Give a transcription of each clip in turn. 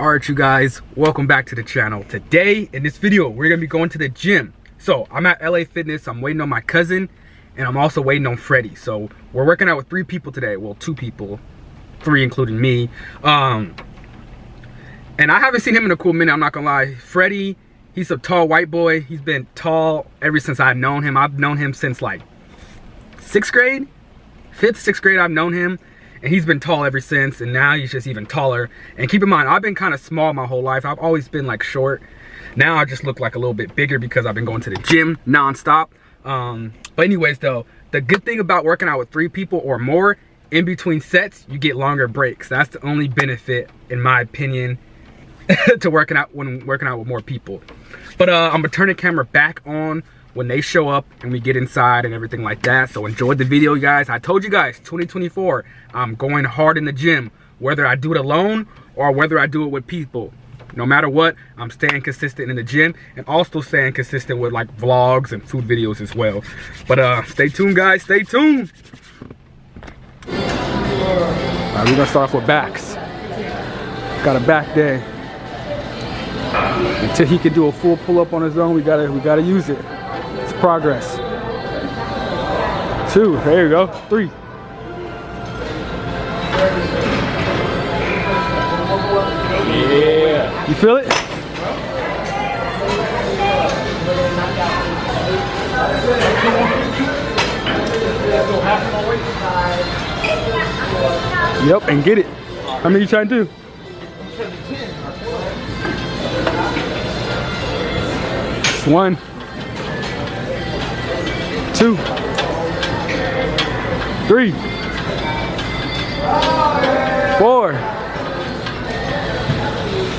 all right you guys welcome back to the channel. Today in this video we're gonna be going to the gym. So i'm at la fitness i'm waiting on my cousin and i'm also waiting on freddie. So we're working out with three people today. Well two people three including me. Um and i haven't seen him in a cool minute i'm not gonna lie. Freddie he's a tall white boy. He's been tall ever since i've known him. I've known him since like sixth grade? Fifth sixth grade i've known him and he's been tall ever since and now he's just even taller. And keep in mind i've been kind of small my whole life. I've always been like short. Now i just look like a little bit bigger because i've been going to the gym non-stop. Um, but anyways though the good thing about working out with three people or more in between sets you get longer breaks. That's the only benefit in my opinion to working out when working out with more people. But uh, i'm gonna turn the camera back on when they show up and we get inside and everything like that. So enjoy the video, guys. I told you guys, 2024, I'm going hard in the gym, whether I do it alone or whether I do it with people. No matter what, I'm staying consistent in the gym and also staying consistent with like vlogs and food videos as well. But uh, stay tuned, guys. Stay tuned. All right, we're gonna start off with backs. Got a back day. Until he can do a full pull up on his own, we gotta we gotta use it progress. Two, there you go, three. Yeah. You feel it? Yep, and get it. How many you trying to do? One two, three, four,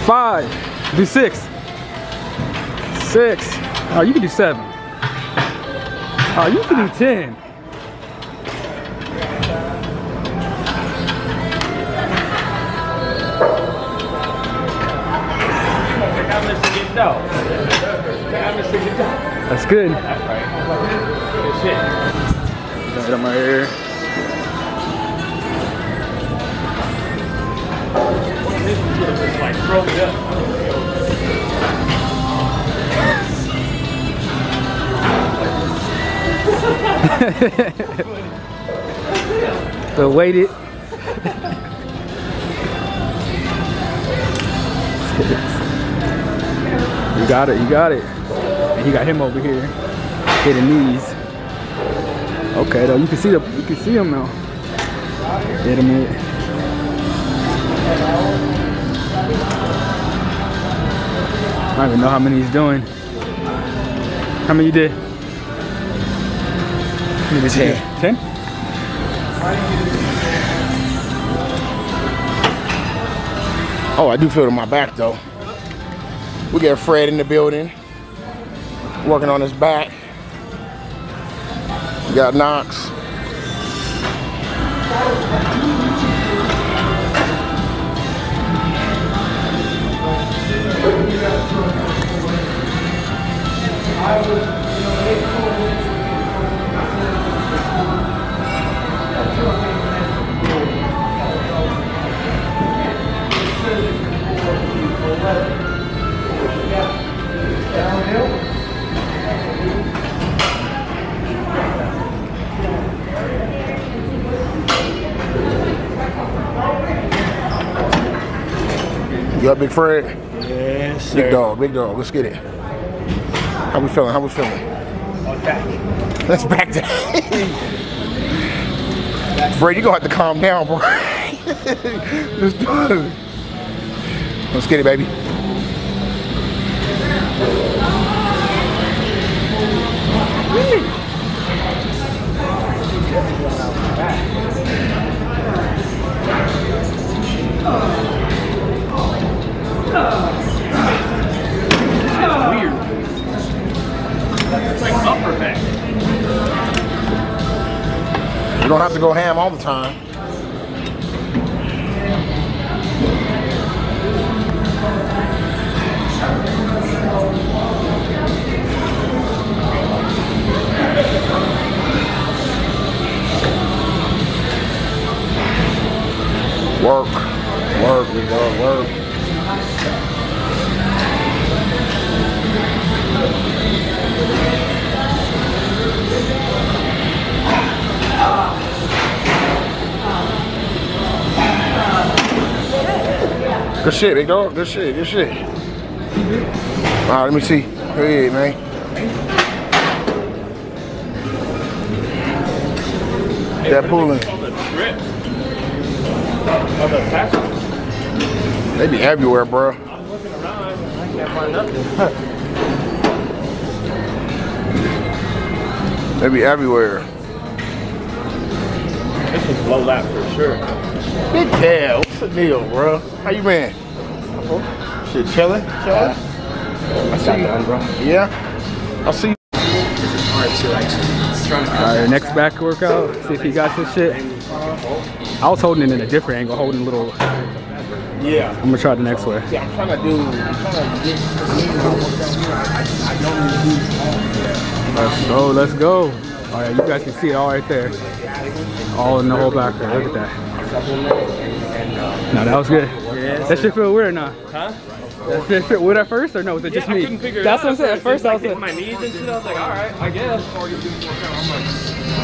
five, do six, six. Oh, you can do seven. Oh, you can do 10. That's good. Right on my hair. the weighted. you got it, you got it. And he got him over here hitting knees. Okay, though you can see the you can see them now. Wait a minute. I don't even know how many he's doing. How many you did? Ten. Ten? Oh, I do feel it in my back though. We got Fred in the building working on his back. You got Knox. Got Big Fred? Yes, sir. Big dog, big dog. Let's get it. How we feeling? How we feeling? Let's back down. Fred, you gonna have to calm down, bro. Let's do it. Let's get it, baby. Don't have to go ham all the time. Good shit, big dog. Good shit. Good shit. All right, let me see. Go ahead, man. That pulling. The. They be everywhere, bro. I'm looking around. I can't find nothing. They be everywhere. This is low lap for sure. Big Cal, what's the deal, bro? How you been? Shit, chilling, chilling. I see you, bro. Yeah, I see. you. Alright, next back workout. See if he got this shit. I was holding it in a different angle, holding a little. Yeah. I'm gonna try the next way. Yeah, I'm trying to do. I'm trying to get. Let's go, let's go. Alright, you guys can see it all right there. All in the whole back there. Look at that. No, that was good. That shit feel weird now. Huh? That shit fit weird at first or no? Was it just yeah, me? I couldn't figure it That's out. what I'm saying. At first I was like, like, my knees and shit. I was like, all right, I guess.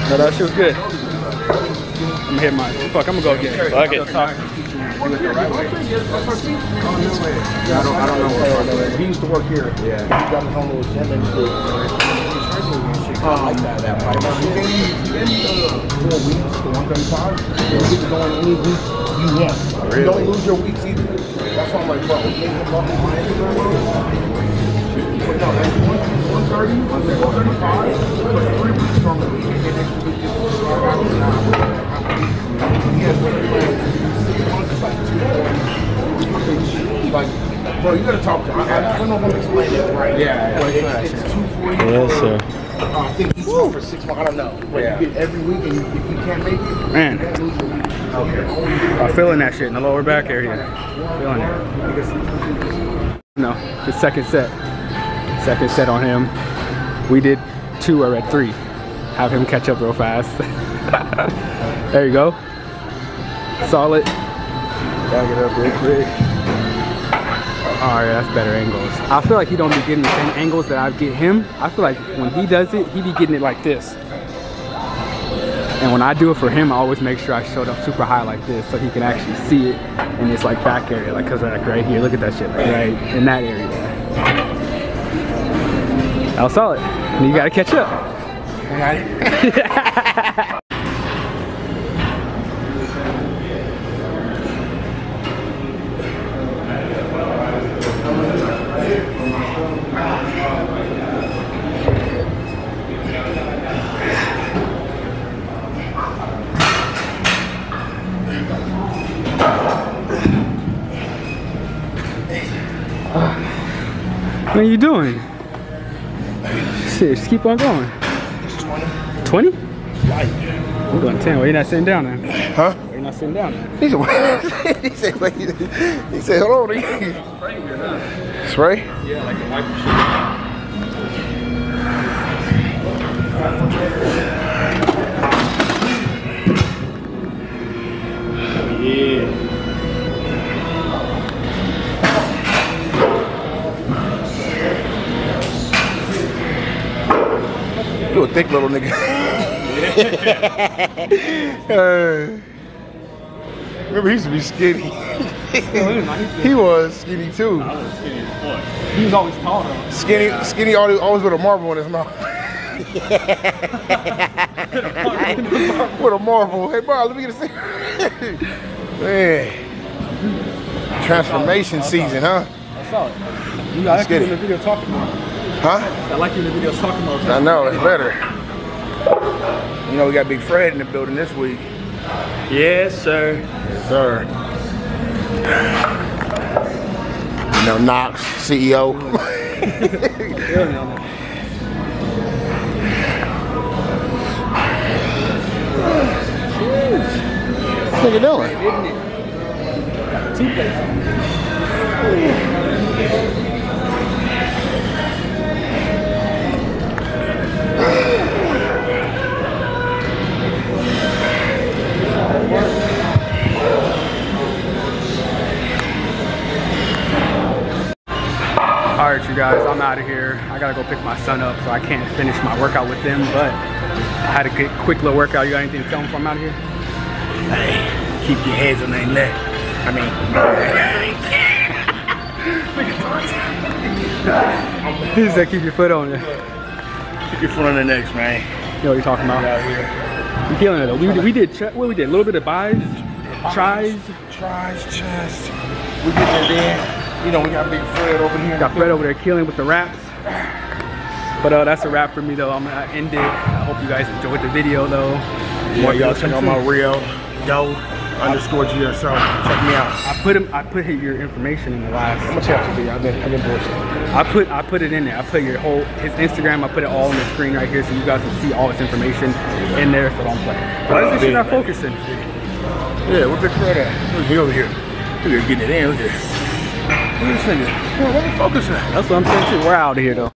no, that shit was good. I'm gonna hit my. Fuck, I'm gonna go again. Fuck it. Still talking. I don't, I don't know He used to work here. Yeah. He got his own little gym and shit. Um, like that, that fight. You can four weeks to 135. You can go in any week you want. You don't lose your weeks either. That's why I'm like, bro, okay, about to buy it. But no, that's 130, 135, but three weeks from the week, and then next week is He has six months, like two like, bro, you gotta talk to him. I, I don't know if I'm explaining it right. Yeah, but it's, it's two forty. Yes, sir. I think each month for six months. I don't know. But Yeah. you get every week, and if you can't make it, Man. you can't lose your week. Okay. I'm feeling that shit in the lower back area. Feeling it. No, the second set. Second set on him. We did two or at three. Have him catch up real fast. there you go. Solid. Back it up real quick. All right, that's better angles. I feel like he don't be getting the same angles that I get him. I feel like when he does it, he be getting it like this. And when I do it for him, I always make sure I showed up super high like this so he can actually see it in this like back area. Like, cause like right here, look at that shit, like right in that area. That was solid. You gotta catch up. What are you doing? Shit, just keep on going. 20? 20? I'm going 10. Why you not sitting down then? Huh? Why you not sitting down then? He said, he said, wait. he said, hold on. Spray? Yeah, like a wiper thick little nigga. Uh, remember, he used to be skinny. he was skinny too. I was skinny as fuck. He was always tall though. Skinny, skinny, always, always with a marble in his mouth. with a marble. Hey, bro, let me get a cigarette. Man. Transformation season, huh? That's solid. You, I like you get in the video talking more. Huh? I like you in the video talking more. I know, it's better. You know, we got Big Fred in the building this week. Yes, sir. Yes, sir. You know, Knox, CEO. What's nigga doing? Two. All right, you guys, I'm out of here. I gotta go pick my son up, so I can't finish my workout with them. But I had a good, quick little workout. You got anything to tell them before I'm out of here? Hey, keep your heads on their neck. I mean, He said, keep your foot on it. keep your foot on their necks, man. You know what you're talking about? Out here. You killing it though. We, we did, what we did? A little bit of buys, tries. Tries, chest. We there then. You know, we got Big Fred over here. Got Fred over there killing with the raps. But uh, that's a wrap for me though. I'm gonna end it. I hope you guys enjoyed the video though. Yeah, y'all check out my real dough underscore GSO. Check me out. I put him. I put your information in the last. I'm gonna tell you, I've been, I've been bullshitting. I put I put it in there. I put your whole his Instagram. I put it all on the screen right here, so you guys can see all his information in there. So don't play. Why is this shit not focusing? Yeah, where Big Fred at? Over here. At getting it in. Look at this. Look at this nigga. Where the focus at? That's what I'm saying too. We're out of here though.